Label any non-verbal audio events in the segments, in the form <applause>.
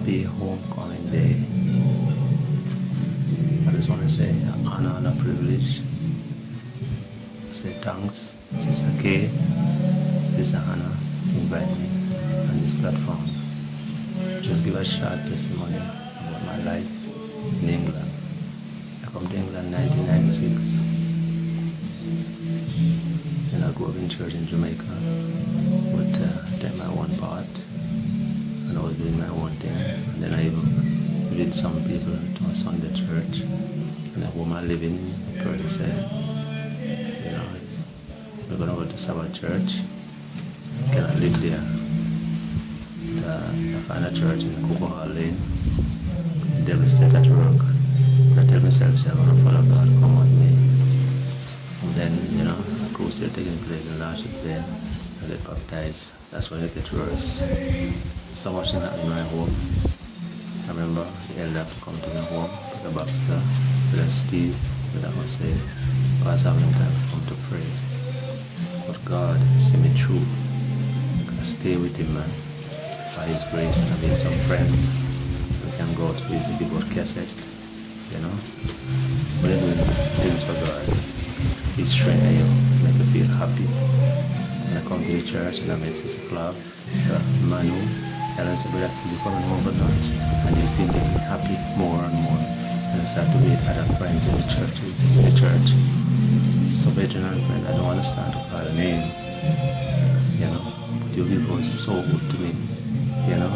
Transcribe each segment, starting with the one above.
happy homecoming day. I just want to say an honor and a privilege. Say thanks, Sister Kay, Sister Hannah, invite me on this platform. Just give a short testimony about my life in England. I come to England in 1996. And I grew up in church in Jamaica. But uh, did my one part. I was doing my own thing. And then I even did some people to a Sunday church. And the I live in, the person said, you know, we're going to go to Sabbath church. You cannot live there. Uh, I find a church in Cocoa Lane. The devil at work. I tell myself, say, I'm going to follow God, come with me. And then, you know, a crusade taking place in Lordship Lane. I get baptized. That's when it gets worse. So much happened in my home. I remember the elder to come to my home, the Baxter, Brother Steve, Brother Jose, time to come to pray. But God see me through. I stay with him, man. By his grace, and I've made some friends. We can go to his big cassette, you know. But doing things for God. He strengthen you, make you feel happy. And I come to the church and I meet Sister Clark, Sister Manu, I brother, you coming home for lunch? And you still make me happy more and more. And I start to meet other friends in the church, in the church. So veteran and friend, I don't want to start to call a name, you know. You people was so good to me, you know.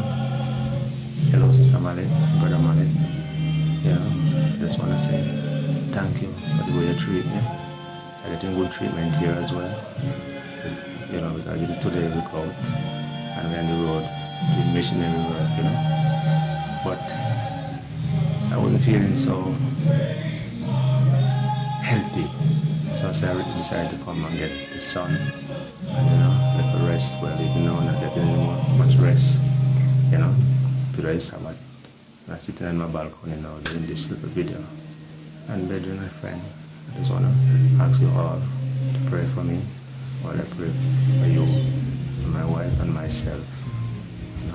Hello, Sister Malik, Brother Malik, you know. I just want to say thank you for the way you treat me. I'm getting good treatment here as well. You know, because I did it today we go out and we're on the road, doing missionary work, you know. But I wasn't feeling so healthy. So I decided to come and get the sun and you know, let the rest well even though I'm not getting any more much rest, you know. Today is Sabbath. I'm sitting on my balcony now doing this little video. And brethren and friend, I just wanna ask you all to pray for me while I pray for you, and my wife and myself,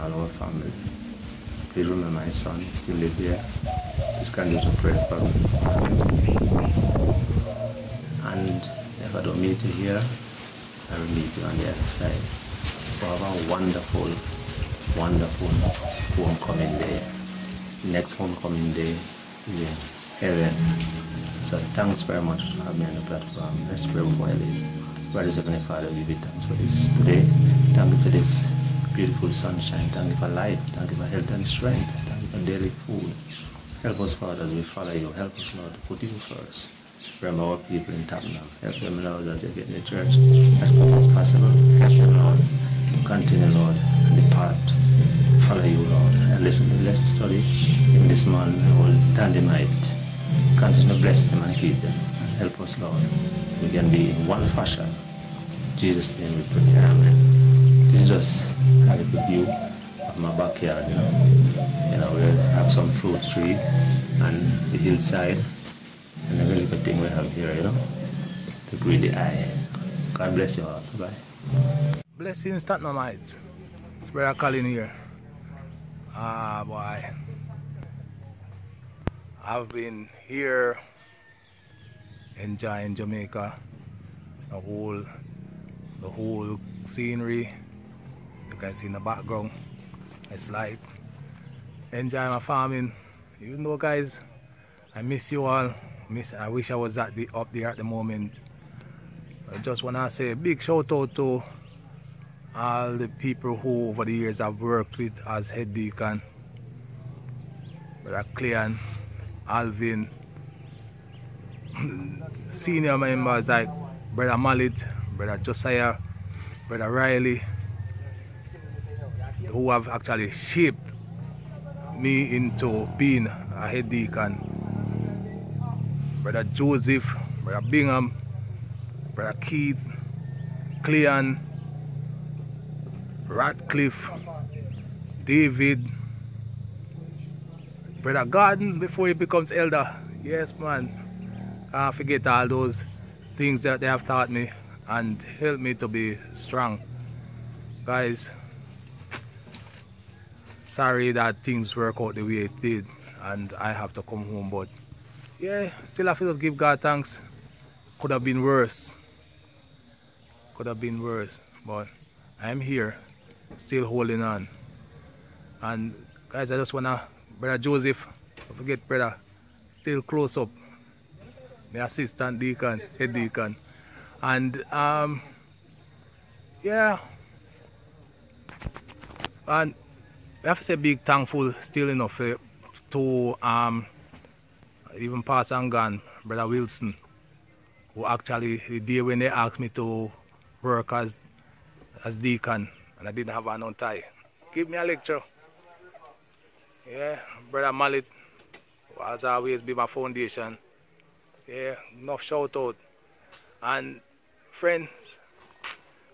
and our family. Remember my son, still live here. This kind of pray for me. And if I don't meet you here, I will meet you on the other side. So have a wonderful, wonderful homecoming day. Next homecoming day in heaven. So thanks very much for having me on the platform. Let's pray before I leave. Brothers Heavenly Father, we give you thanks for this today. Thank you for this beautiful sunshine. Thank you for life. Thank you for health and strength. Thank you for daily food. Help us, Father, as we follow you. Help us, Lord, to put you first. Remember our people in Tottenham. Help them, Lord, as they get in the church as quick as possible. Help them, Lord, continue, Lord, and depart. Follow you, Lord. And listen to the study. Even this man, old Tandemite. Continue to bless them and keep them. And help us, Lord. We can be in one fashion. In Jesus' name we pray. Amen. This is just a little view of my backyard, you know. You know, we have some fruit tree and the hillside and every little thing we have here, you know, to greet the eye. God bless you all. Bye. Blessings, Tottenhamites. It's Brother Colin here. Ah, boy. I've been here enjoying Jamaica, the whole, the whole scenery. Can see in the background. It's like enjoying my farming. You know, guys, I miss you all. Miss. I wish I was at the up there at the moment. I just wanna say a big shout out to all the people who over the years I've worked with as head deacon. Brother Clean, Alvin, <clears throat> senior members like Brother Mallet, Brother Josiah, Brother Riley, who have actually shaped me into being a head deacon. Brother Joseph, Brother Bingham, Brother Keith, Cleon, Ratcliffe, David, Brother Garden before he becomes elder. Yes, man. Can't forget all those things that they have taught me and helped me to be strong. Guys, sorry that things work out the way it did and I have to come home but yeah still have to just give God thanks. Could have been worse. Could have been worse but I'm here still holding on. And guys I just wanna brother Joseph don't forget brother still close up. My assistant deacon head deacon. And um yeah. And we have to say big thankful still enough uh, to um, even Pastor Angan, Brother Wilson, who actually the day when they asked me to work as as deacon and I didn't have an on tie. Give me a lecture. Yeah, Brother Mallet has always been my foundation. Yeah, enough shout out. And friends,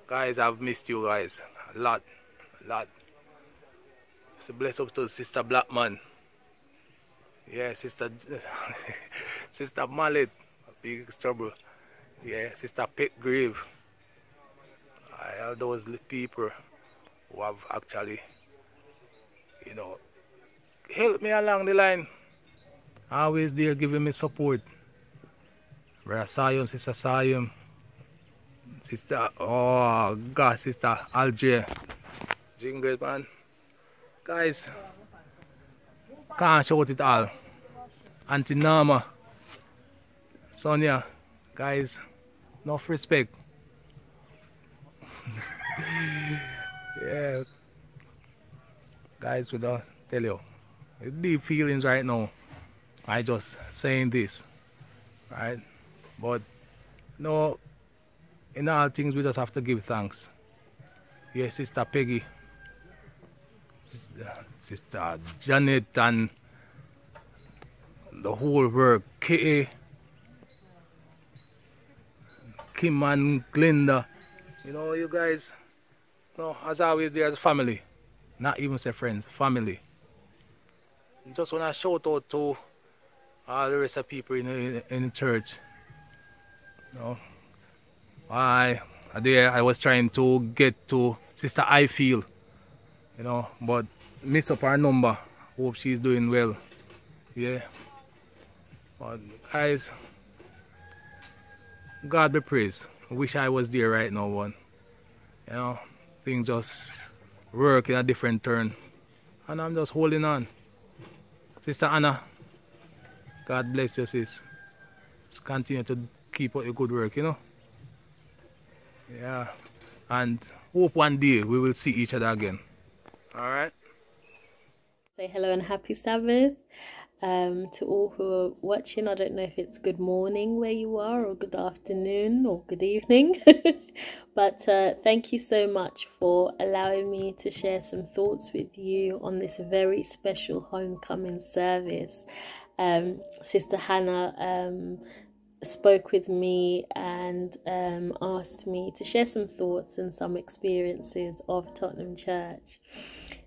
guys, I've missed you guys a lot, a lot. So bless up to Sister Blackman. Yeah, Sister <laughs> Sister Mallet, big trouble. Yeah, Sister Petgrave. All those people who have actually, you know, helped me along the line. Always there giving me support. Brother Sayum, Sister Sayum. Sister, oh God, Sister Alger. Jingle man. Guys, can't shout it all. Auntie Norma, Sonia, guys, enough respect. <laughs> yeah, guys, don't tell you, deep feelings right now. I just saying this, right? But no, in all things we just have to give thanks. Yes, Sister Peggy. Sister Janet and the whole work, K. Kim and Glinda. You know, you guys, you know, as always, there as family. Not even say friends, family. Just want to shout out to all the rest of people in the, in the church. You know, I, there I was trying to get to Sister I feel you know but miss up her number. Hope she's doing well. Yeah. But guys god be praised. Wish i was there right now one you know things just work in a different turn. And i'm just holding on. Sister anna god bless you sis. Just continue to keep up your good work you know? Yeah. And hope one day we will see each other again all right. Say hello and happy Sabbath. Um, to all who are watching, I don't know if it's good morning where you are, or good afternoon, or good evening, <laughs> but uh, thank you so much for allowing me to share some thoughts with you on this very special homecoming service. Um, Sister Hannah um, spoke with me and um, asked me to share some thoughts and some experiences of Tottenham Church.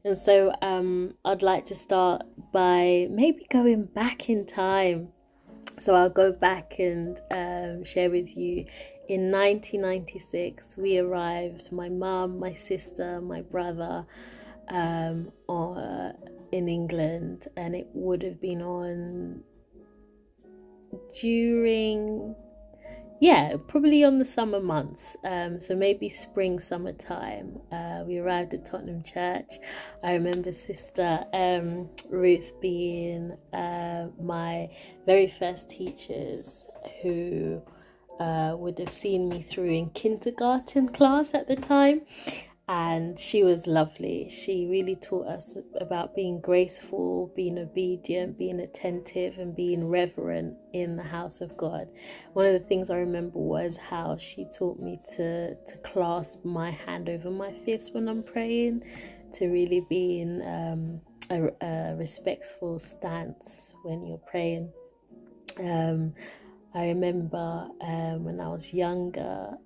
And so um, I'd like to start by maybe going back in time. So I'll go back and um, share with you. In 1996, we arrived, my mum, my sister, my brother, um, uh, in England, and it would have been on during yeah probably on the summer months um, so maybe spring summertime uh, we arrived at tottenham church. I remember sister um, ruth being uh, my very first teachers who uh, would have seen me through in kindergarten class at the time and she was lovely. She really taught us about being graceful, being obedient, being attentive, and being reverent in the house of God. One of the things I remember was how she taught me to, to clasp my hand over my fist when I'm praying, to really be in um, a, a, respectful stance when you're praying. Um, I remember um, when I was younger,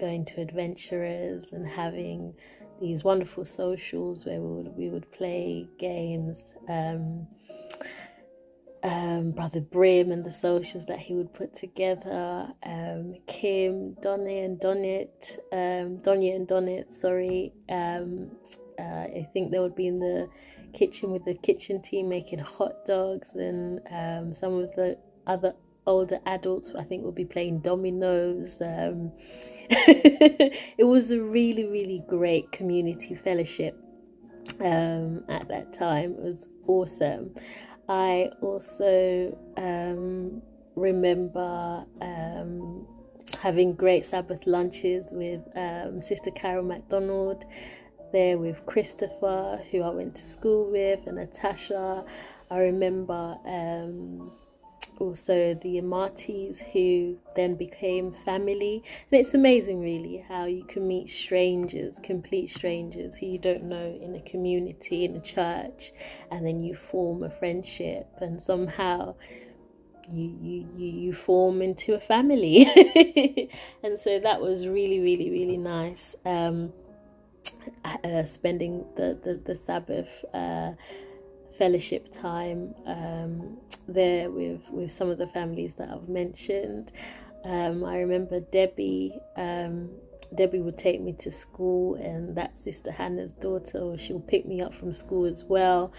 going to adventurers and having these wonderful socials where we would, we would play games. Um, um, Brother Brim and the socials that he would put together, um, Kim, Donny and Donit, um, Donya and Donit, sorry. Um, uh, I think they would be in the kitchen with the kitchen team making hot dogs, and um, some of the other older adults I think would be playing dominoes. <laughs> It was a really, really great community fellowship um, at that time. It was awesome. I also um, remember um, having great Sabbath lunches with um, Sister Carol MacDonald, there with Christopher, who I went to school with, and Natasha. I remember um, also the Amatis, who then became family. And it's amazing, really, how you can meet strangers, complete strangers who you don't know in a community, in a church, and then you form a friendship, and somehow you you you, you form into a family. <laughs> And so that was really really really nice um, uh, spending the the, the sabbath uh, fellowship time um, there with with some of the families that i've mentioned. Um, i remember debbie um, Debbie would take me to school, and that Sister Hannah's daughter, she'll pick me up from school as well,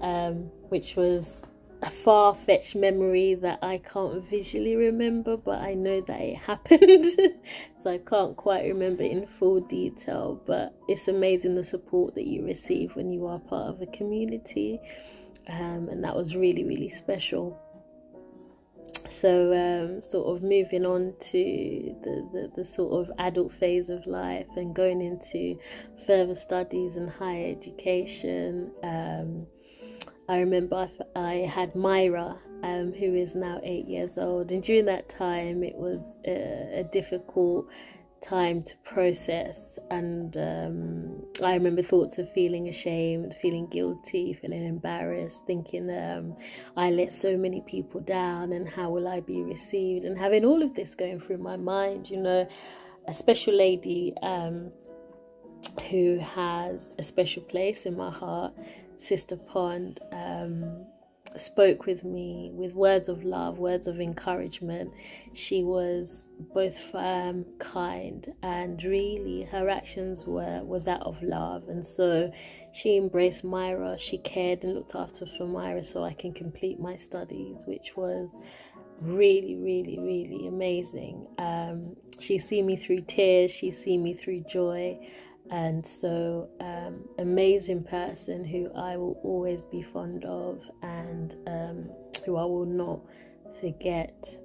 um, which was a far fetched memory that I can't visually remember, but I know that it <laughs> happened. <laughs> so I can't quite remember in full detail, but it's amazing the support that you receive when you are part of a community. Um, and that was really, really special. So, um, sort of moving on to the, the, the sort of adult phase of life and going into further studies and higher education. Um, I remember I had Myra, um, who is now eight years old, and during that time it was a, a difficult time to process. And um, I remember thoughts of feeling ashamed, feeling guilty, feeling embarrassed, thinking um, I let so many people down, and how will I be received? And having all of this going through my mind, you know, a special lady um, who has a special place in my heart Sister Pond um, spoke with me with words of love, words of encouragement. She was both firm, kind, and really her actions were, were that of love. And so she embraced Myra, she cared and looked after for Myra so I can complete my studies, which was really, really, really amazing. Um, she see me through tears, she see me through joy and so um, amazing person who I will always be fond of and um, who I will not forget.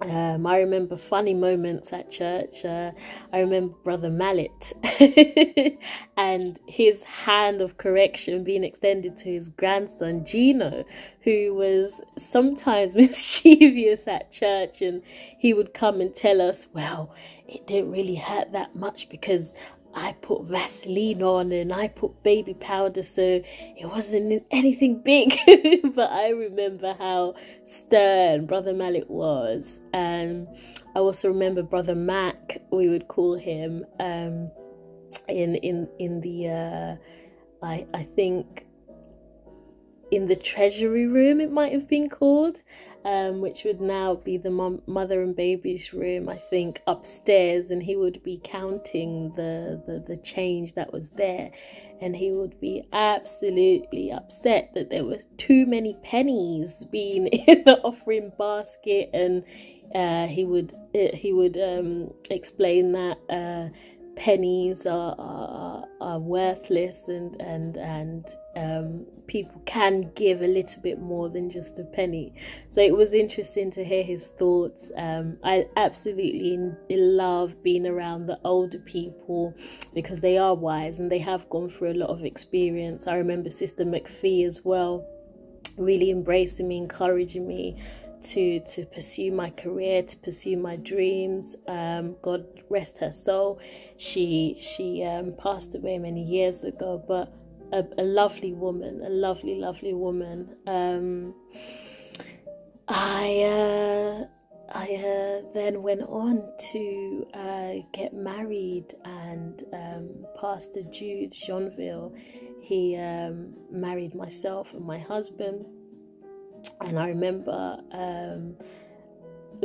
Um, I remember funny moments at church. Uh, I remember Brother Mallet <laughs> and his hand of correction being extended to his grandson Gino, who was sometimes <laughs> mischievous at church, and he would come and tell us, "Well, it didn't really hurt that much because I put Vaseline on and I put baby powder, so it wasn't anything big. <laughs> but I remember how stern Brother Malik was. Um, I also remember Brother Mac, we would call him, um, in in in the uh, I I think in the treasury room it might have been called um, which would now be the mom, mother and baby's room, I think, upstairs, and he would be counting the, the, the change that was there, and he would be absolutely upset that there were too many pennies being <laughs> in the offering basket, and uh, he would uh, he would um, explain that. Uh, pennies are, are, are worthless and and and um, people can give a little bit more than just a penny. So it was interesting to hear his thoughts. Um, I absolutely love being around the older people because they are wise and they have gone through a lot of experience. I remember Sister McPhee as well, really embracing me, encouraging me to to pursue my career, to pursue my dreams. Um, God rest her soul. She she um, passed away many years ago, but a, a lovely woman, a lovely lovely woman. Um, I uh, I uh, then went on to uh, get married, and um, Pastor Jude Jeanville, he um, married myself and my husband and I remember um,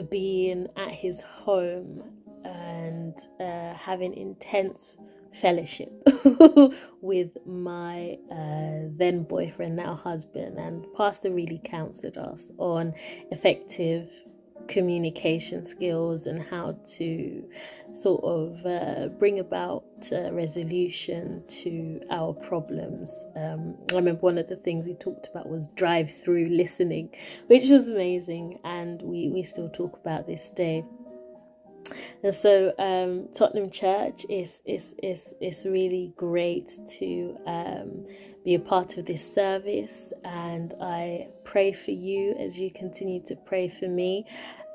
being at his home and uh, having intense fellowship <laughs> with my uh, then boyfriend, now husband, and Pastor really counseled us on effective communication skills and how to sort of uh, bring about uh, resolution to our problems. Um, I remember one of the things he talked about was drive through listening, which was amazing, and we, we still talk about this day. And so um, Tottenham Church is is is is really great to um, be a part of this service, and I pray for you as you continue to pray for me.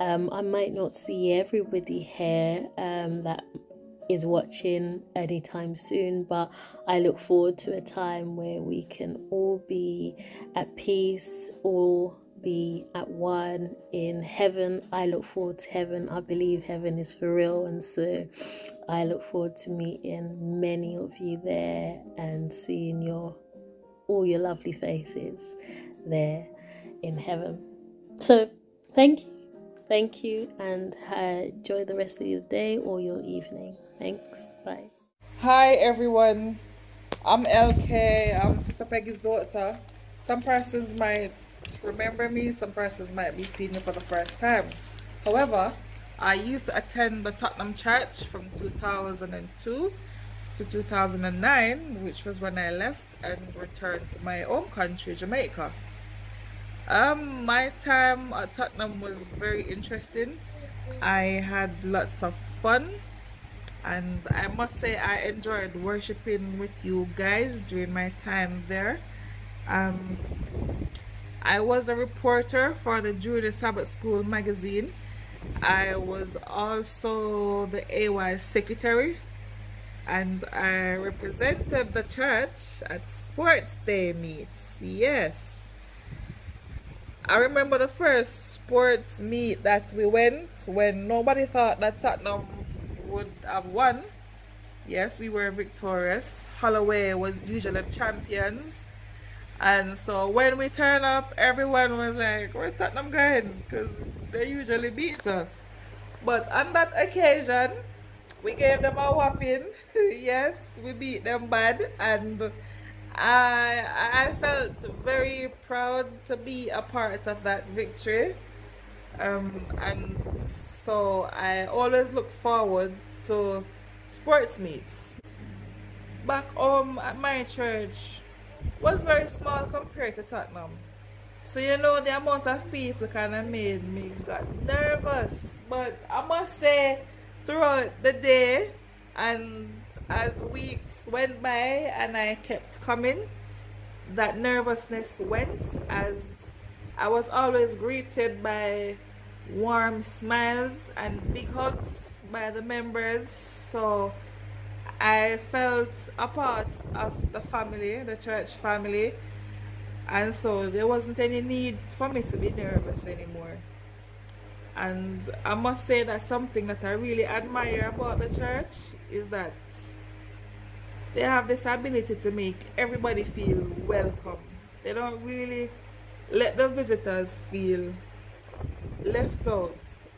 Um, I might not see everybody here um, that is watching anytime soon, but I look forward to a time where we can all be at peace, all be at one in heaven. I look forward to heaven. I believe heaven is for real, and so I look forward to meeting many of you there and seeing your all your lovely faces there in heaven. So, thank you, thank you, and uh, enjoy the rest of your day or your evening. Thanks. Bye. Hi everyone. I'm LK. I'm Sister Peggy's daughter. Some persons might remember me, some persons might be seeing me for the first time. However, I used to attend the Tottenham Church from 2002 to 2009, which was when I left and returned to my home country, Jamaica. Um, my time at Tottenham was very interesting. I had lots of fun and I must say I enjoyed worshiping with you guys during my time there. Um, I was a reporter for the Junior Sabbath School magazine. I was also the AY secretary and I represented the church at sports day meets. Yes. I remember the first sports meet that we went when nobody thought that Tottenham would have won. Yes, we were victorious. Holloway was usually champions and so when we turn up, everyone was like, where's Tottenham going? Because they usually beat us. But on that occasion, we gave them a whopping. <laughs> yes, we beat them bad. And I, I felt very proud to be a part of that victory. Um, and so I always look forward to sports meets. Back home at my church, was very small compared to Tottenham. So you know the amount of people kind of made me got nervous. But I must say throughout the day and as weeks went by and I kept coming, that nervousness went as I was always greeted by warm smiles and big hugs by the members. So I felt a part of the family, the church family, and so there wasn't any need for me to be nervous anymore. And I must say that something that I really admire about the church is that they have this ability to make everybody feel welcome. They don't really let the visitors feel left out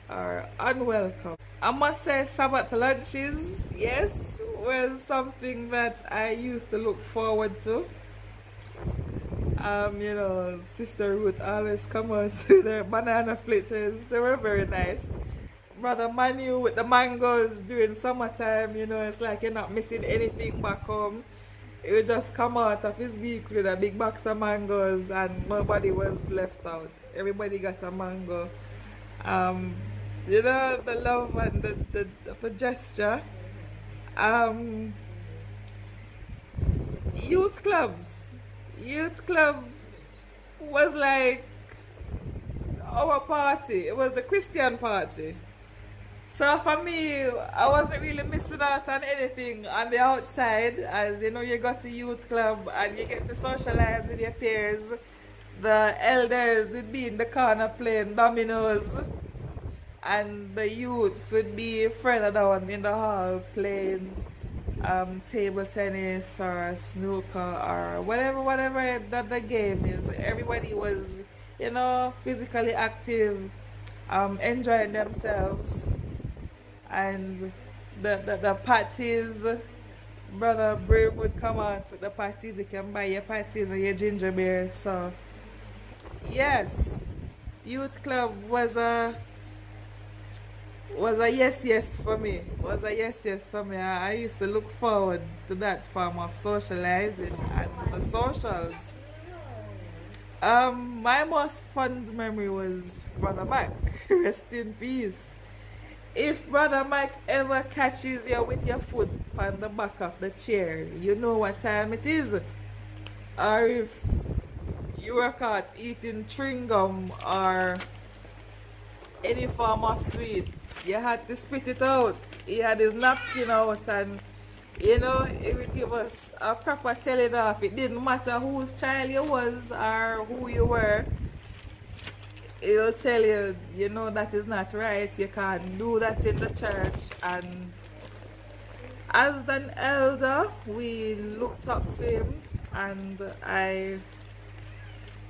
or unwelcome. I must say Sabbath lunches, yes, was something that I used to look forward to. Um, you know, Sister Ruth always come out with their banana flitters. They were very nice. Brother Manu with the mangoes during summertime, you know, it's like you're not missing anything back home. He would just come out of his vehicle with a big box of mangoes and nobody was left out. Everybody got a mango. Um, you know, the love and the, the, the gesture um, youth clubs. Youth club was like our party. It was a Christian party. So for me, I wasn't really missing out on anything on the outside as you know you got to youth club and you get to socialize with your peers. The elders would be in the corner playing dominoes and the youths would be further down in the hall playing um, table tennis or snooker or whatever whatever that the game is everybody was you know physically active um, enjoying themselves and the, the, the parties Brother Brim would come out with the parties. You can buy your parties or your ginger beers. So, yes, youth club was a was a yes yes for me. Was a yes yes for me. I, I used to look forward to that form of socializing and the socials. Um, my most fond memory was Brother mike <laughs> Rest in peace. If Brother Mike ever catches you with your foot on the back of the chair, you know what time it is. Or if you were caught eating chewing gum or any form of sweet, you had to spit it out. He had his napkin out and you know, it would give us a proper telling off. It didn't matter whose child you was or who you were he'll tell you, you know, that is not right. You can't do that in the church. And as an elder, we looked up to him, and I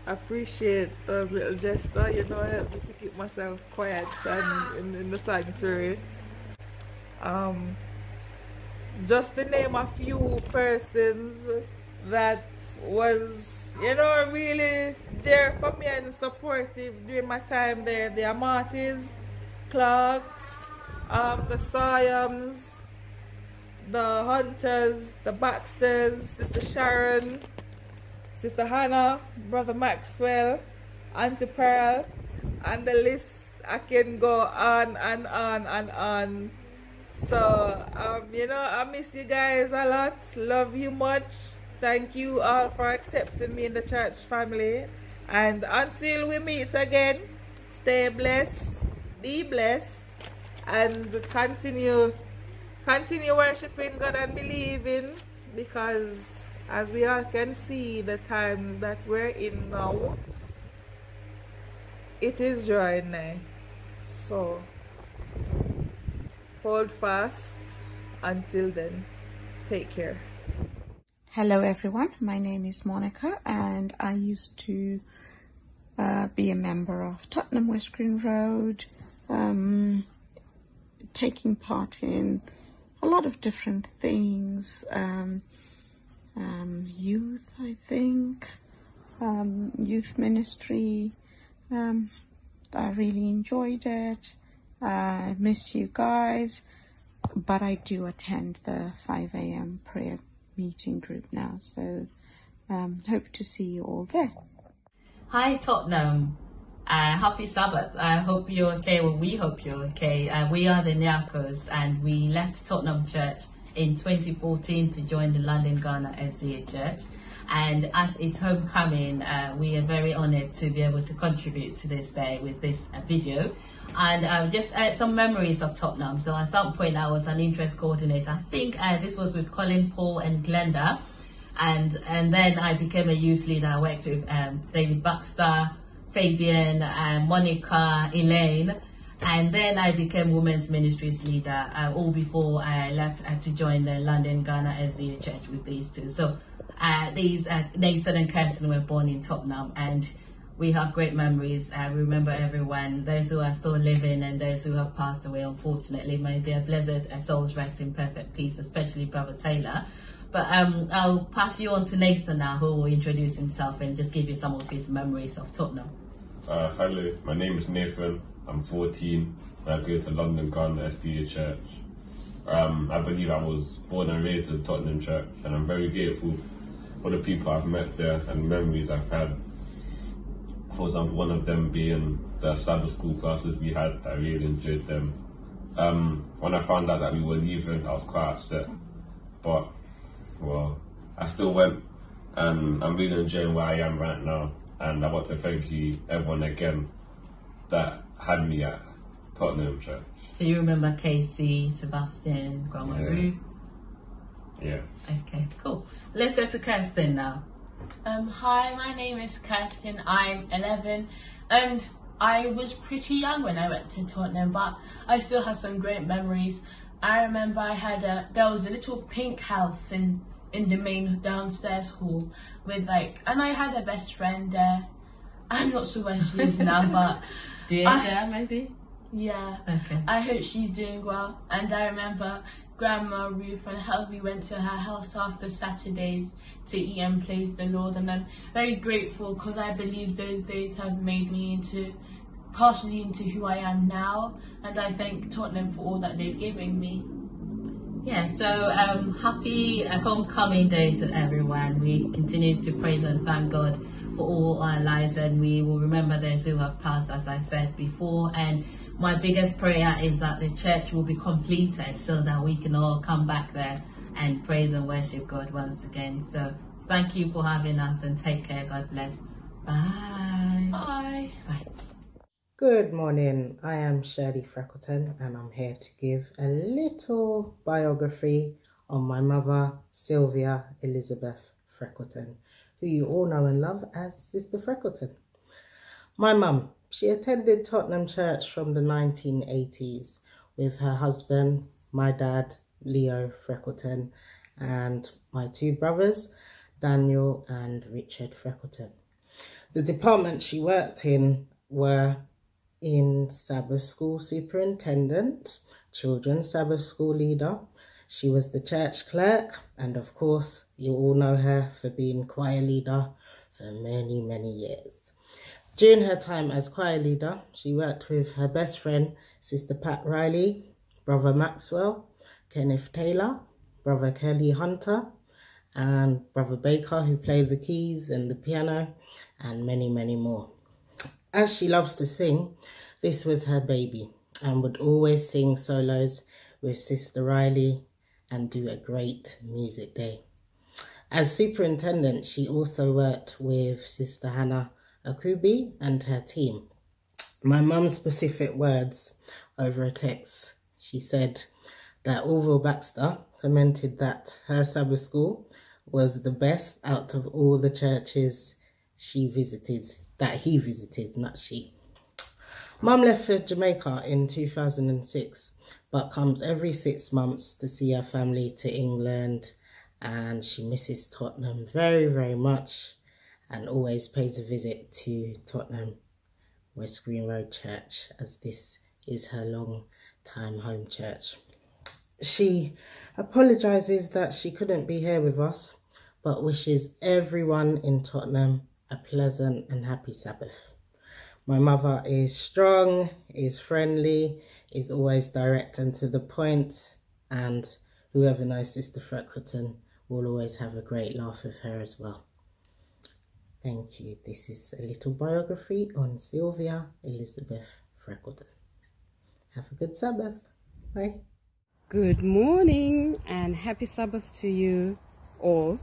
appreciate those little gestures. You know, help me to keep myself quiet and in, in the sanctuary. Um, just to name a few persons that was you know, really there for me and supportive during my time there. The Amatis, Clarks, um, the Siams, the Hunters, the Baxters, Sister Sharon, Sister Hannah, Brother Maxwell, Auntie Pearl, and the list I can go on and on and on. So, um, you know, I miss you guys a lot. Love you much. Thank you all for accepting me in the church family. And until we meet again, stay blessed, be blessed, and continue continue worshiping God and believing because as we all can see the times that we're in now, it is dry now So hold fast until then. Take care. Hello everyone, my name is Monica and I used to uh, be a member of Tottenham West Green Road, um, taking part in a lot of different things, um, um, youth I think, um, youth ministry, um, I really enjoyed it, I miss you guys, but I do attend the 5am prayer meeting group now. So um, hope to see you all there. Hi Tottenham. Uh, happy Sabbath. I hope you're okay. Well, we hope you're okay. Uh, we are the Nyakos and we left Tottenham Church in 2014 to join the London Ghana SDA Church. And as it's homecoming, uh, we are very honored to be able to contribute to this day with this uh, video. And uh, just uh, some memories of Tottenham. So at some point, I was an interest coordinator. I think uh, this was with Colin, Paul, and Glenda. And and then I became a youth leader. I worked with um, David Baxter, Fabian, uh, Monica, Elaine. And then I became women's ministries leader, all before I left to join the London Ghana SDA Church with these two. So uh, these uh, Nathan and Kirsten were born in Tottenham, and we have great memories. Uh, we remember everyone, those who are still living and those who have passed away. Unfortunately, may their blessed souls rest in perfect peace, especially Brother Taylor. But um, I'll pass you on to Nathan now, who will introduce himself and just give you some of his memories of Tottenham. Uh, hello, my name is Nathan. I'm 14. I go to London Ghana SDA Church. Um, I believe I was born and raised in Tottenham Church, and I'm very grateful for the people I've met there and memories I've had. For example, one of them being the Sabbath school classes we had. I really enjoyed them. Um, when I found out that we were leaving, I was quite upset, but well, I still went, and I'm really enjoying where I am right now. And I want to thank you, everyone again, that had me at Tottenham Church. So you remember Casey, Sebastian, Grandma yeah. Ruth? Yeah. Okay, cool. Let's go to Kirsten now. Um, hi, my name is Kirsten. I'm 11 and I was pretty young when I went to Tottenham, but I still have some great memories. I remember I had a, there was a little pink house in, in the main downstairs hall with like, and I had a best friend there. I'm not sure where she is now, <laughs> but. Deja, maybe? Yeah. Okay. I hope she's doing well. And I remember Grandma Ruth and Helby went to her house after Saturdays to eat and praise the Lord. And I'm very grateful because I believe those days have made me into partially into who I am now. And I thank Tottenham for all that they've given me. Yeah, so um, happy homecoming day to everyone. We continue to praise and thank God for all our lives, and we will remember those who have passed, as I said before. And my biggest prayer is that the church will be completed so that we can all come back there and praise and worship God once again. So thank you for having us and take care. God bless. Bye. Bye. Bye. Good morning. I am Shirley Freckleton and I'm here to give a little biography on my mother, Sylvia Elizabeth Freckleton, who you all know and love as Sister Freckleton. My mum, she attended Tottenham Church from the 1980s with her husband, my dad, Leo Freckleton, and my two brothers, Daniel and Richard Freckleton. The department she worked in were in Sabbath school superintendent, children's Sabbath school leader. She was the church clerk, and of course, you all know her for being choir leader for many, many years. During her time as choir leader, she worked with her best friend, Sister Pat Riley, Brother Maxwell, Kenneth Taylor, Brother Kelly Hunter, and Brother Baker, who played the keys and the piano, and many, many more. As she loves to sing, this was her baby and would always sing solos with Sister Riley and do a great music day. As superintendent, she also worked with Sister Hannah Akubi and her team. My mum's specific words over a text, she said that Orville Baxter commented that her Sabbath school was the best out of all the churches she visited that he visited, not she. Mum left for Jamaica in 2006, but comes every six months to see her family to England, and she misses Tottenham very, very much, and always pays a visit to Tottenham West Green Road Church, as this is her long time home church. She apologises that she couldn't be here with us, but wishes everyone in Tottenham a pleasant and happy Sabbath. My mother is strong, is friendly, is always direct and to the point, and whoever knows Sister Freckleton will always have a great laugh with her as well. Thank you. This is a little biography on Sylvia Elizabeth Freckleton. Have a good Sabbath. Bye. Good morning and happy Sabbath to you all.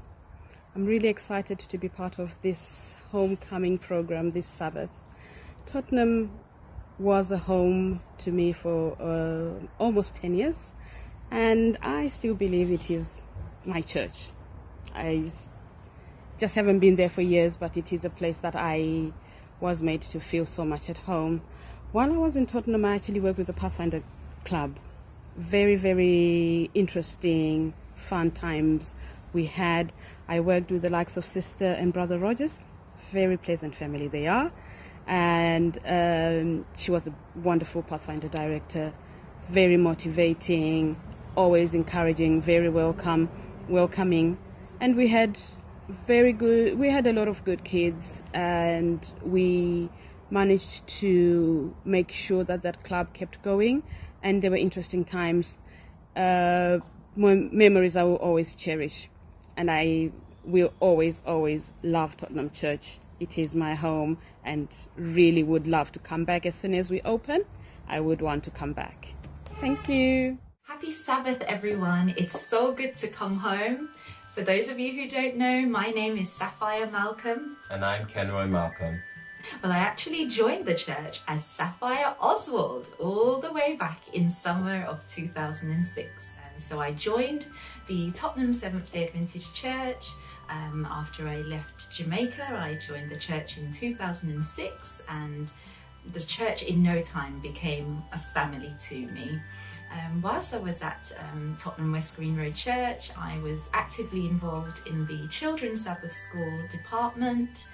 I'm really excited to be part of this homecoming program this Sabbath. Tottenham was a home to me for uh, almost 10 years, and I still believe it is my church. I just haven't been there for years, but it is a place that I was made to feel so much at home. While I was in Tottenham, I actually worked with the Pathfinder Club. Very, very interesting, fun times we had. I worked with the likes of Sister and Brother Rogers. Very pleasant family they are. And um, she was a wonderful Pathfinder director, very motivating, always encouraging, very welcome, welcoming. And we had very good, we had a lot of good kids, and we managed to make sure that that club kept going. And there were interesting times, uh, memories I will always cherish and I will always, always love Tottenham Church. It is my home and really would love to come back as soon as we open. I would want to come back. Thank you. Happy Sabbath, everyone. It's so good to come home. For those of you who don't know, my name is Sapphire Malcolm. And I'm Kenroy Malcolm. Well, I actually joined the church as Sapphire Oswald all the way back in summer of 2006. And so I joined the Tottenham Seventh day Adventist Church. Um, after I left Jamaica, I joined the church in 2006 and the church in no time became a family to me. Um, whilst I was at um, Tottenham West Green Road Church, I was actively involved in the Children's Sabbath School department.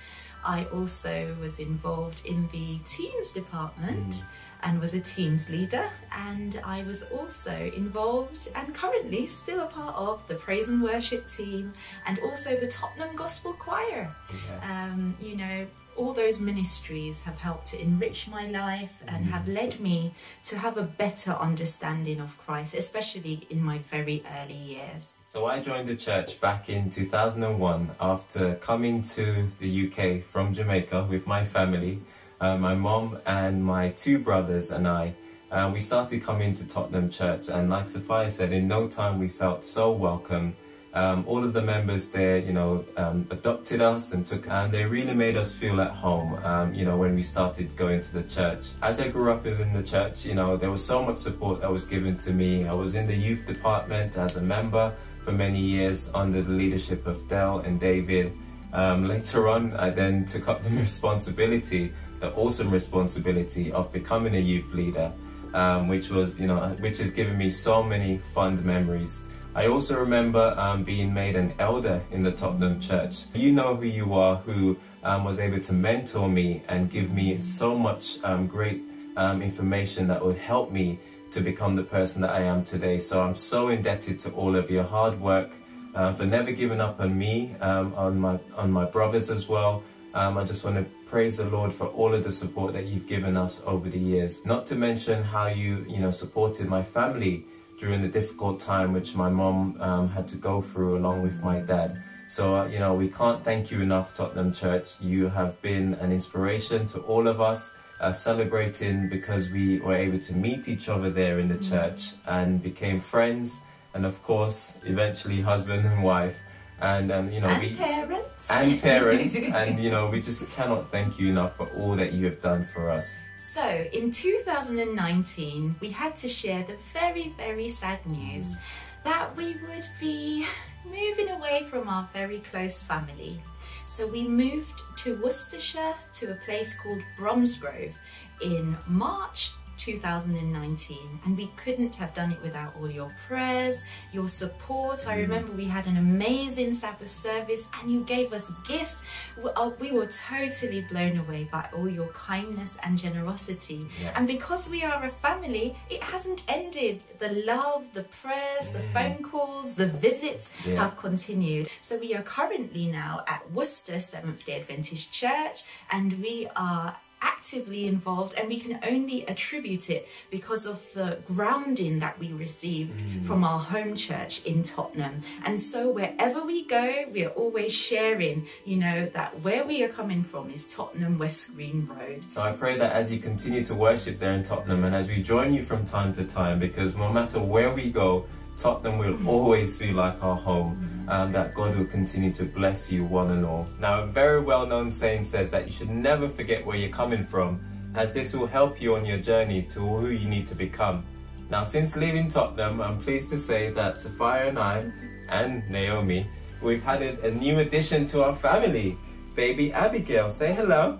I also was involved in the Teens department and was a teens leader. And I was also involved and currently still a part of the praise and worship team and also the Tottenham Gospel Choir. Yeah. Um, you know, all those ministries have helped to enrich my life and have mm. led me to have a better understanding of Christ, especially in my very early years. So I joined the church back in 2001 after coming to the UK from Jamaica with my family, uh, my mom and my two brothers and I. Uh, we started coming to Tottenham Church and like Sophia said, in no time we felt so welcome um, all of the members there, you know, um, adopted us and took, and they really made us feel at home, um, you know, when we started going to the church. As I grew up within the church, you know, there was so much support that was given to me. I was in the youth department as a member for many years under the leadership of Dell and David. Um, later on, I then took up the <laughs> responsibility, the awesome responsibility of becoming a youth leader, um, which was, you know, which has given me so many fond memories. I also remember um, being made an elder in the Tottenham church. You know who you are, who um, was able to mentor me and give me so much um, great um, information that would help me to become the person that I am today. So I'm so indebted to all of your hard work uh, for never giving up on me, um, on my on my brothers as well. I just want to praise the Lord for all of the support that you've given us over the years. Not to mention how you, you know, supported my family during the difficult time which my mom um, had to go through along with my dad. So, uh, you know, we can't thank you enough, Tottenham Church. You have been an inspiration to all of us, uh, celebrating because we were able to meet each other there in the mm. church and became friends, and of course, eventually husband and wife. And, um, you know, and we. Parents. And parents. <laughs> and, you know, we just cannot thank you enough for all that you have done for us. So, in 2019, we had to share the very, very sad news that we would be moving away from our very close family. So, we moved to Worcestershire to a place called Bromsgrove in March 2019 and we couldn't have done it without all your prayers your support i mm. remember we had an amazing sabbath service and you gave us gifts uh, we were totally blown away by all your kindness and generosity yeah. and because we are a family it hasn't ended the love the prayers the phone calls the visits yeah. have continued so we are currently now at worcester seventh day adventist church and we are actively involved and we can only attribute it because of the grounding that we received mm. from our home church in Tottenham and so wherever we go we are always sharing you know that where we are coming from is Tottenham West Green Road so I pray that as you continue to worship there in Tottenham and as we join you from time to time because no matter where we go Tottenham will mm. always feel like our home mm. and that God will continue to bless you one and all. Now, a very well-known saying says that you should never forget where you're coming from as this will help you on your journey to who you need to become. Now, since leaving Tottenham, I'm pleased to say that Sophia and I, and Naomi, we've had a, new addition to our family, baby Abigail. Say hello.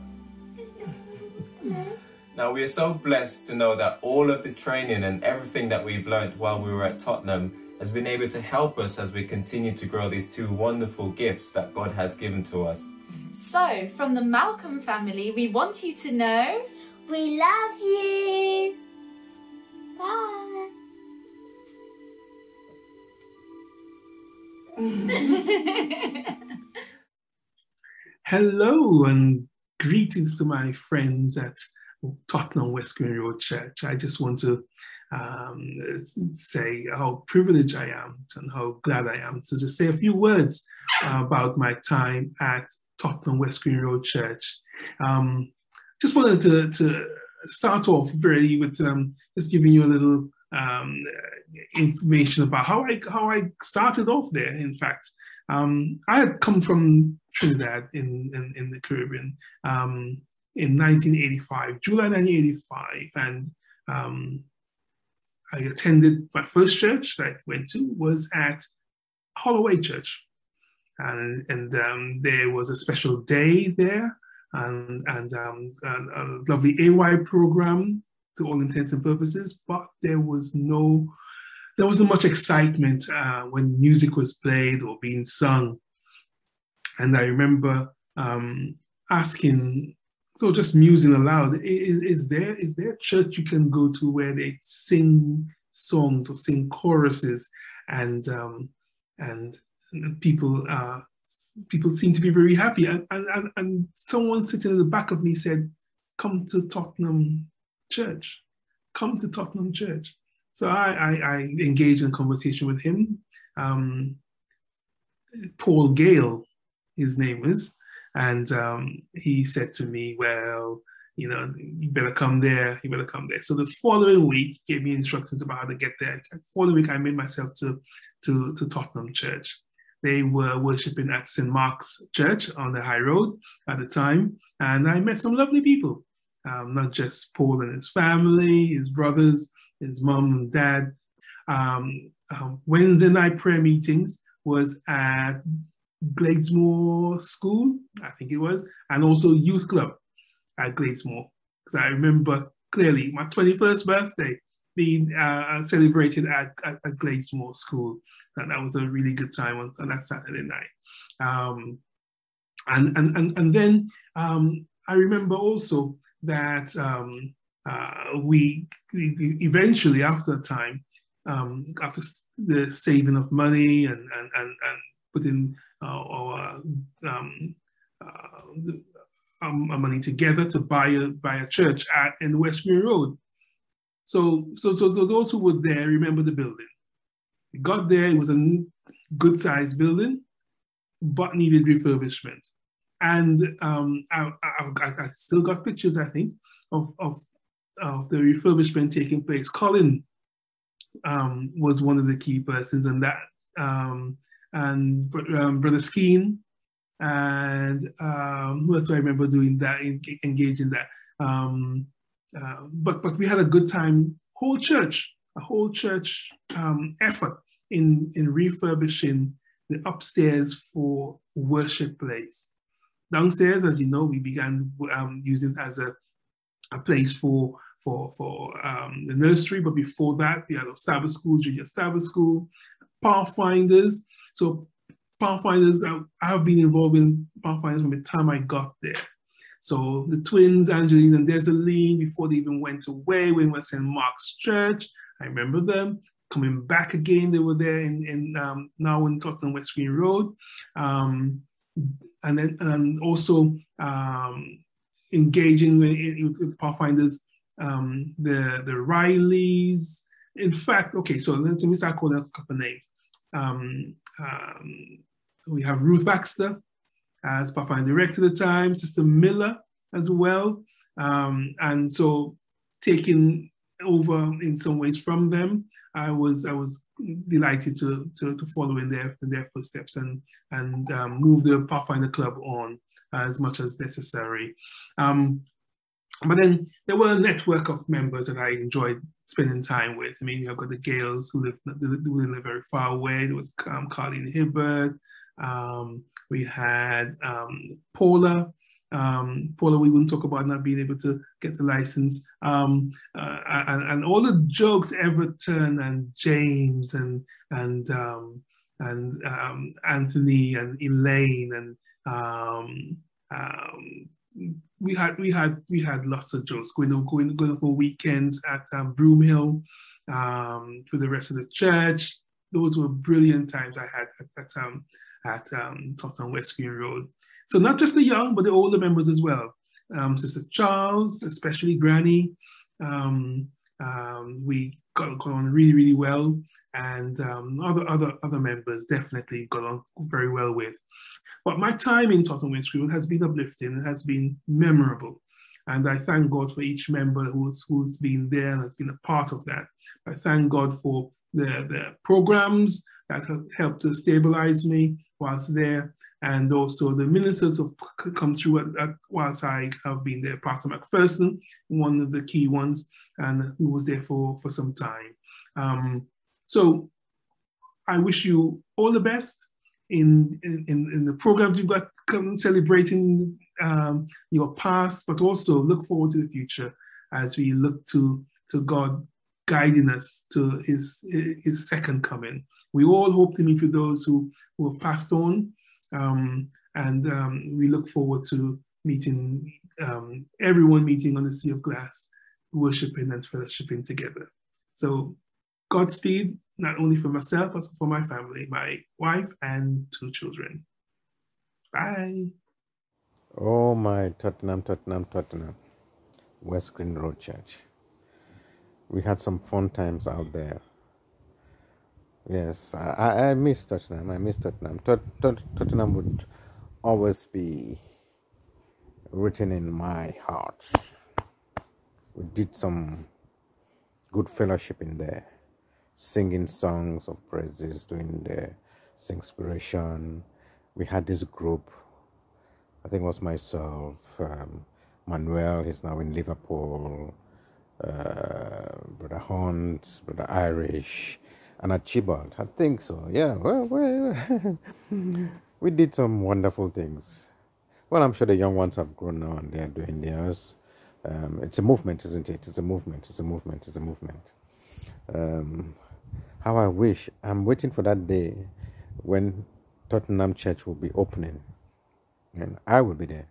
<laughs> Now, we are so blessed to know that all of the training and everything that we've learned while we were at Tottenham has been able to help us as we continue to grow these two wonderful gifts that God has given to us. So, from the Malcolm family, we want you to know we love you. Bye. <laughs> Hello and greetings to my friends at Tottenham West Green Road Church. I just want to um, say how privileged I am and how glad I am to just say a few words about my time at Tottenham West Green Road Church. Um, just wanted to, to, start off really with um, just giving you a little um, information about how I how I started off there. In fact, um, I had come from Trinidad in in, in the Caribbean. Um, in 1985, July 1985, and um, I attended my first church that I went to was at Holloway Church, and and um, there was a special day there, and and um, a, a, lovely AY program to all intents and purposes, but there was no, there wasn't much excitement uh, when music was played or being sung, and I remember um, asking so just musing aloud, is, is there is there a church you can go to where they sing songs or sing choruses and um, and people uh, people seem to be very happy? And, and, and someone sitting in the back of me said come to Tottenham Church. Come to Tottenham Church. So I, I, I engaged in conversation with him. Um, Paul Gale his name is and um, he said to me, well, you know, you better come there, you better come there. So the following week, he gave me instructions about how to get there. The following week, I made myself to, to, to Tottenham Church. They were worshiping at St. Mark's Church on the high road at the time. And I met some lovely people, um, not just Paul and his family, his brothers, his mom and dad. Um, um, Wednesday night prayer meetings was at Gladesmore School, I think it was, and also Youth Club at Gladesmore. Because I remember clearly my 21st birthday being uh, celebrated at, at, at Gladesmore School. And that was a really good time on, on that Saturday night. Um, and, and, and, and then um, I remember also that um, uh, we eventually, after a time, um, after the saving of money and, and, and, and putting our um, uh, um, money together to buy a buy a church at in West Green Road. So, so, so, so those who were there remember the building. We got there; it was a good sized building, but needed refurbishment. And um, I, I, I, still got pictures, I think, of, of, of the refurbishment taking place. Colin um, was one of the key persons in that. Um, and um, Brother Skeen, and um, who else I remember doing that, engaging that? Um, uh, but but we had a good time, whole church, a whole church um, effort in in refurbishing the upstairs for worship place. Downstairs, as you know, we began um, using as a a place for for for um, the nursery. But before that, we had a Sabbath school, junior Sabbath school, Pathfinders, so Pathfinders, I, have been involved in Pathfinders from the time I got there. So the twins, Angeline and Desaline, before they even went away, when we were St. Mark's Church, I remember them coming back again. They were there in, in um, now in Tottenham West Green Road. Um, and then and also um, engaging with, with Pathfinders, um, the, the Rileys. In fact, okay, so let me start calling a couple names. Um, um, we have Ruth Baxter as Pathfinder Director at the time, Sister Miller as well. Um, and so taking over in some ways from them, I was I was delighted to to, to follow in their in their footsteps and and um, move the Pathfinder Club on as much as necessary. Um, but then there were a network of members that I enjoyed spending time with. I mean, you've got the Gales who live, who live very far away. There was um, Colleen Hibbert. Um, we had um, Paula. Um, Paula, we wouldn't talk about not being able to get the license. Um, uh, and, and, all the jokes, Everton and James and and um, and Anthony and Elaine and we had we had we had lots of jokes going on going going for weekends at um, Broomhill um, with the rest of the church. Those were brilliant times I had at, at um, at um, Tottenham West Green Road. So not just the young, but the older members as well. Um, Sister Charles, especially Granny. Um, um, we got, got on really really well, and um, other other other members definitely got on very well with. But my time in Tottenham Road has been uplifting, it has been memorable. And I thank God for each member who's, who's been there and has been a part of that. I thank God for the, the programs that have helped to stabilize me whilst there, and also the ministers have come through at, at, whilst I have been there. Pastor McPherson, one of the key ones, and who was there for, for some time. Um, so I wish you all the best in, in, in the programs you've got celebrating um, your past, but also look forward to the future as we look to, to God guiding us to his, his second coming. We all hope to meet with those who, who have passed on, um, and um, we look forward to meeting um, everyone meeting on the Sea of Glass, worshiping and fellowshipping together. So Godspeed, not only for myself, but for my family, my wife and two children. Bye. Oh my Tottenham, Tottenham, Tottenham. West Green Road Church. We had some fun times out there. Yes, I, I miss Tottenham. I miss Tottenham. Tot, Tot, Tottenham would always be written in my heart. We did some good fellowship in there, singing songs of praises, doing the inspiration. We had this group. I think it was myself, um, Manuel. He's now in Liverpool. Uh, Brother Hunt, Brother Irish, and Archibald. I think so. Yeah. Well, well <laughs> we did some wonderful things. Well, I'm sure the young ones have grown now and they're doing theirs. Um, it's a movement, isn't it? It's a movement. It's a movement. It's a movement. Um, how I wish I'm waiting for that day when Tottenham Church will be opening, and I will be there.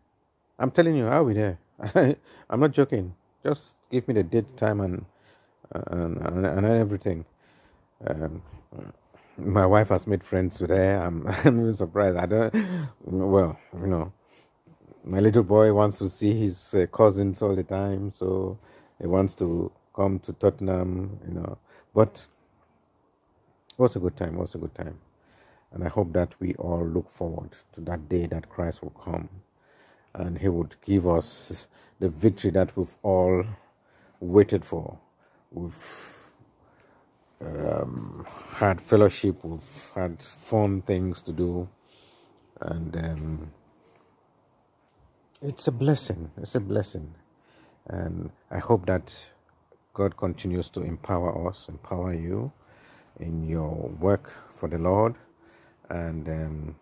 I'm telling you, I'll be there. <laughs> I'm not joking. Just give me the date, time, and and, and, everything. Um, my wife has made friends today. I'm, <laughs> I'm even surprised. I don't. Well, you know, my little boy wants to see his uh, cousins all the time, so he wants to come to Tottenham. You know, but was a good time. Was a good time, and I hope that we all look forward to that day that Christ will come, and He would give us the victory that we've all waited for. We've um, had fellowship, we've had fun things to do, and um, it's a blessing. It's a blessing, and I hope that God continues to empower us, empower you in your work for the Lord, and um,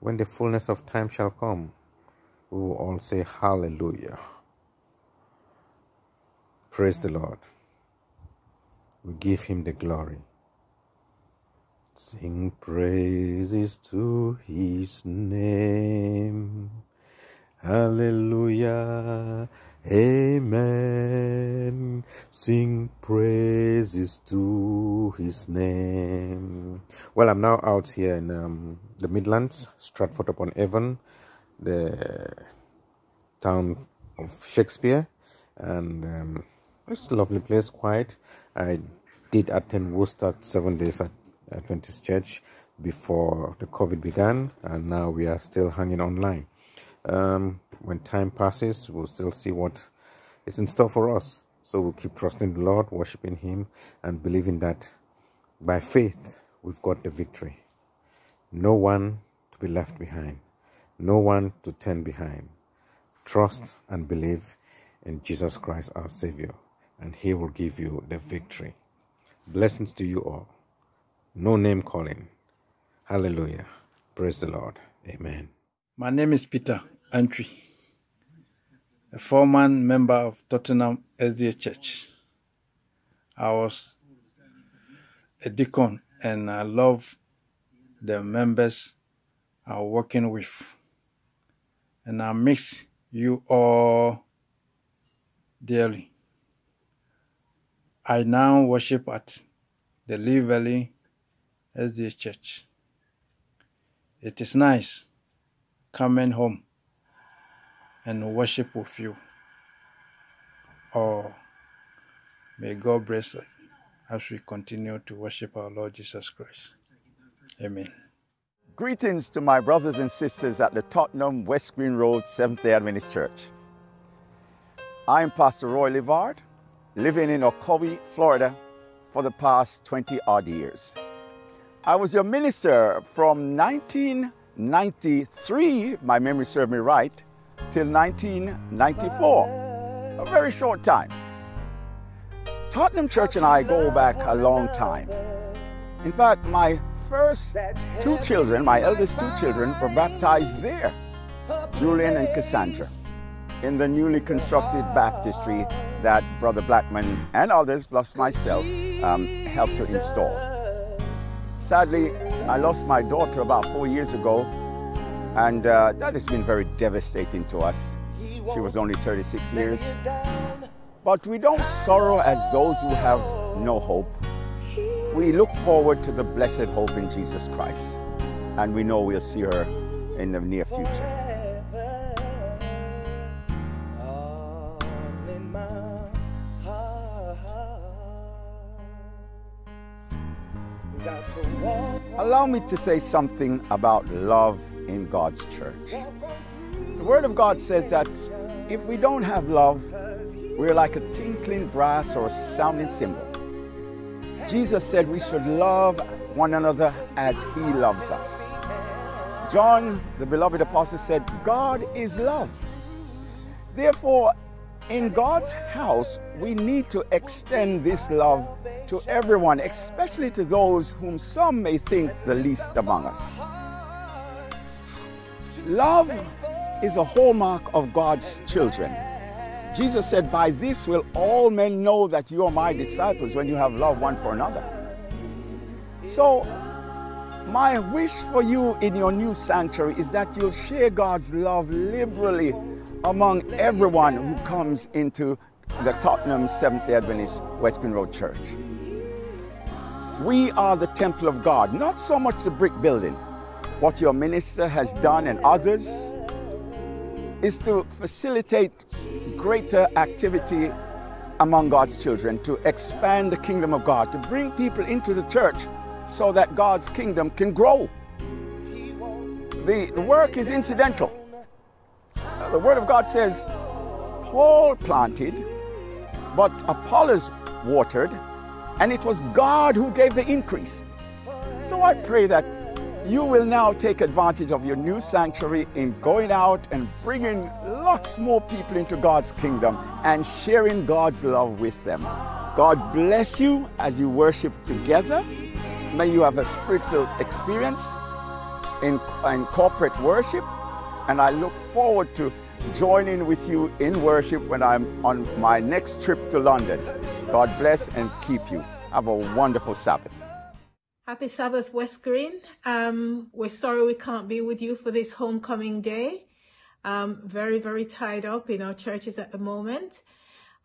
when the fullness of time shall come, we will all say Hallelujah. Praise the Lord. We give him the glory. Sing praises to his name. Hallelujah. Amen. Sing praises to his name. Well, I'm now out here in um, the Midlands, Stratford upon Avon, the town of Shakespeare, and um, it's a lovely place, quiet. I did attend Worcester seven days at Adventist Church before the COVID began, and now we are still hanging online. Um, when time passes, we'll still see what is in store for us. So we'll keep trusting the Lord, worshiping Him, and believing that by faith we've got the victory. No one to be left behind, no one to turn behind. Trust and believe in Jesus Christ, our Savior and He will give you the victory. Blessings to you all. No name calling. Hallelujah. Praise the Lord. Amen. My name is Peter Antwi, a former member of Tottenham SDA Church. I was a deacon and I love the members I'm working with. And I miss you all dearly. I now worship at the Lee Valley SDA Church. It is nice coming home and worship with you. Oh, may God bless us as we continue to worship our Lord Jesus Christ. Amen. Greetings to my brothers and sisters at the Tottenham West Green Road Seventh day Adventist Church. I'm Pastor Roy Livard living in Ocoee, Florida for the past 20 odd years. I was your minister from 1993, if my memory serves me right, till 1994, a very short time. Tottenham Church and I go back a long time. In fact, my first two children, my eldest two children, were baptized there, Julian and Cassandra in the newly constructed baptistry that Brother Blackman and others, plus myself, um, helped to install. Sadly, I lost my daughter about four years ago, and uh, that has been very devastating to us. She was only 36 years. But we don't sorrow as those who have no hope. We look forward to the blessed hope in Jesus Christ. And we know we'll see her in the near future. Allow me to say something about love in God's church. The Word of God says that if we don't have love, we're like a tinkling brass or a sounding cymbal. Jesus said we should love one another as He loves us. John, the beloved apostle, said, God is love. Therefore, in God's house, we need to extend this love to everyone, especially to those whom some may think the least among us. Love is a hallmark of God's children. Jesus said, By this will all men know that you are my disciples when you have love one for another. So, my wish for you in your new sanctuary is that you'll share God's love liberally among everyone who comes into the Tottenham Seventh day Adventist West Green Road Church. We are the temple of God, not so much the brick building. What your minister has done and others is to facilitate greater activity among God's children, to expand the kingdom of God, to bring people into the church so that God's kingdom can grow. The, the work is incidental. The Word of God says, Paul planted, but Apollos watered, and it was God who gave the increase. So I pray that you will now take advantage of your new sanctuary in going out and bringing lots more people into God's kingdom and sharing God's love with them. God bless you as you worship together. May you have a spirit filled experience in, in corporate worship. And I look forward to joining with you in worship when I'm on my next trip to London. God bless and keep you. Have a wonderful Sabbath. Happy Sabbath, West Green. Um, we're sorry we can't be with you for this homecoming day. Um, very, very tied up in our churches at the moment.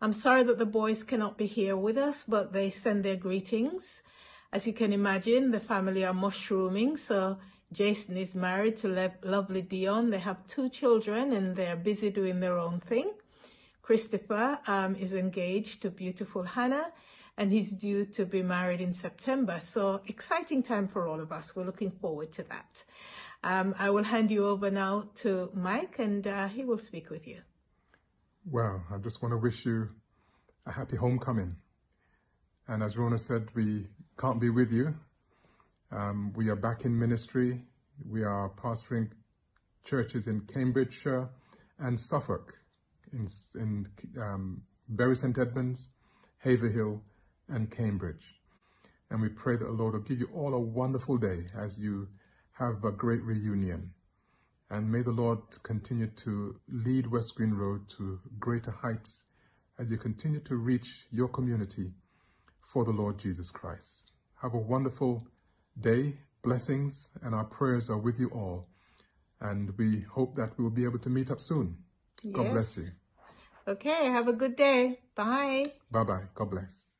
I'm sorry that the boys cannot be here with us, but they send their greetings. As you can imagine, the family are mushrooming, so Jason is married to Le- lovely Dion. They have two children and they're busy doing their own thing. Christopher um, is engaged to beautiful Hannah and he's due to be married in September. So exciting time for all of us. We're looking forward to that. Um, I will hand you over now to Mike and uh, he will speak with you. Well, I just want to wish you a happy homecoming. And as Rona said, we can't be with you. Um, we are back in ministry. We are pastoring churches in Cambridgeshire and Suffolk, in, in um, Bury St. Edmunds, Haverhill, and Cambridge. And we pray that the Lord will give you all a wonderful day as you have a great reunion. And may the Lord continue to lead West Green Road to greater heights as you continue to reach your community for the Lord Jesus Christ. Have a wonderful day, blessings, and our prayers are with you all. And we hope that we will be able to meet up soon. God bless you. Okay, have a good day. Bye. Bye bye. God bless.